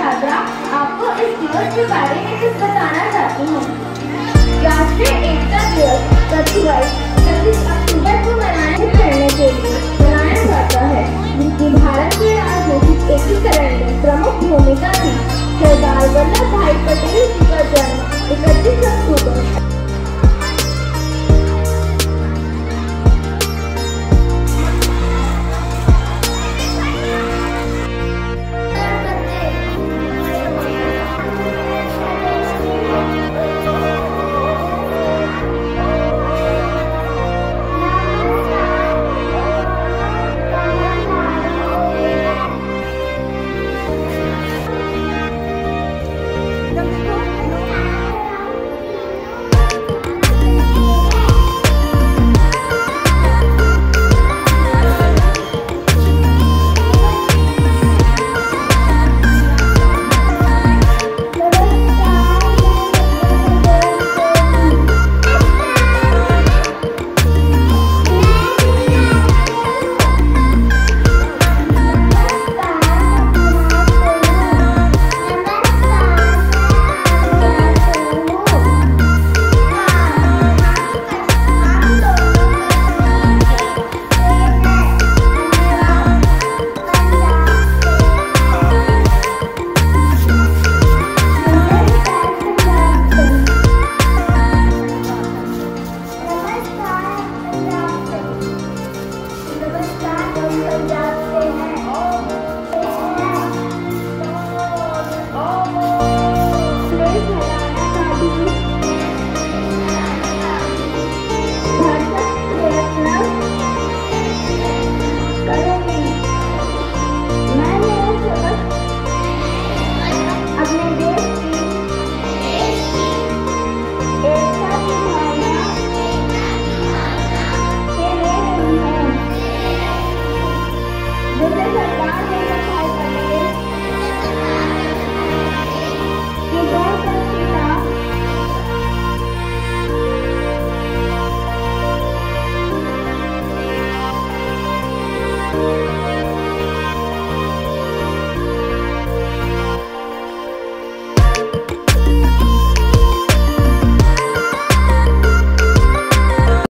इस दिवस के बारे में कुछ बताना चाहती हूँ। राष्ट्रीय एकता दिवस प्रतिवर्ष छब्बीस अक्टूबर को मनाने करने के लिए मनाया जाता है, जिसकी भारत के राजनीतिक एकीकरण में प्रमुख भूमिका थी। सरदार वल्लभ भाई पटेल जी का जन्म Được đến gần đó,